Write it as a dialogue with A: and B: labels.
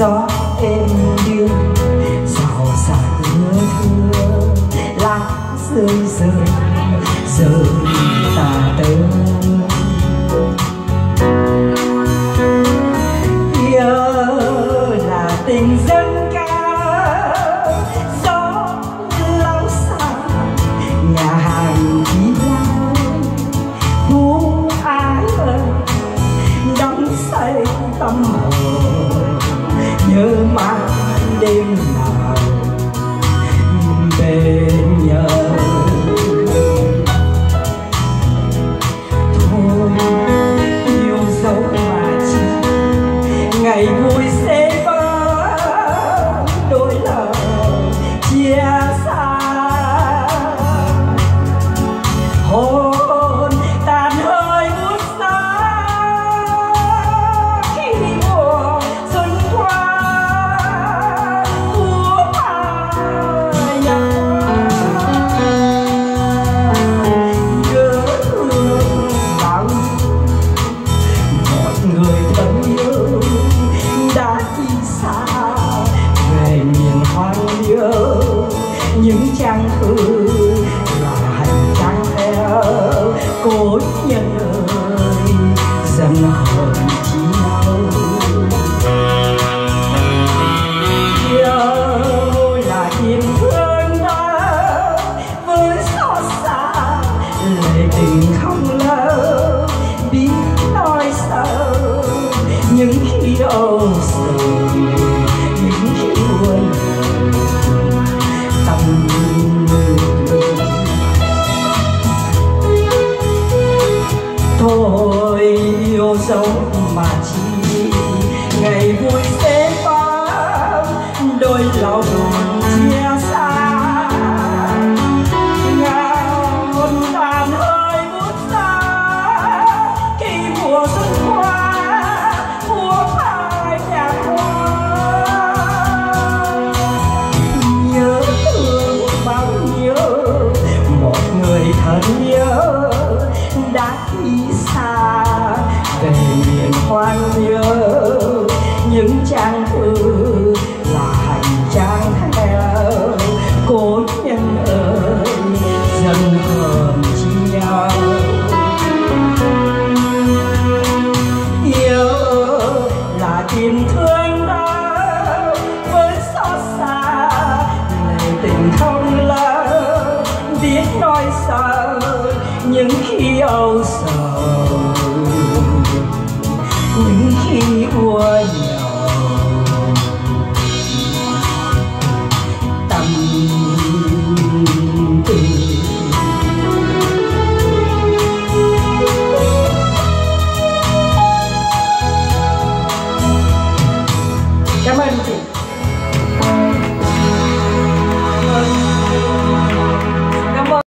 A: gió êm điêu. Rào rạt nhớ thương lá rơi rơi, giờ ta tới. Yêu là tình dân đêm mà là hành trang theo cốt nhân ơi dần hồn chi nhau yêu là im thương ta với xót xa, lệ tình são Matias. người thân nhớ đã đi xa. Về miền hoang nhớ những trang thư xa những khi âu sầu những khi ua nhau tâm cảm ơn chị.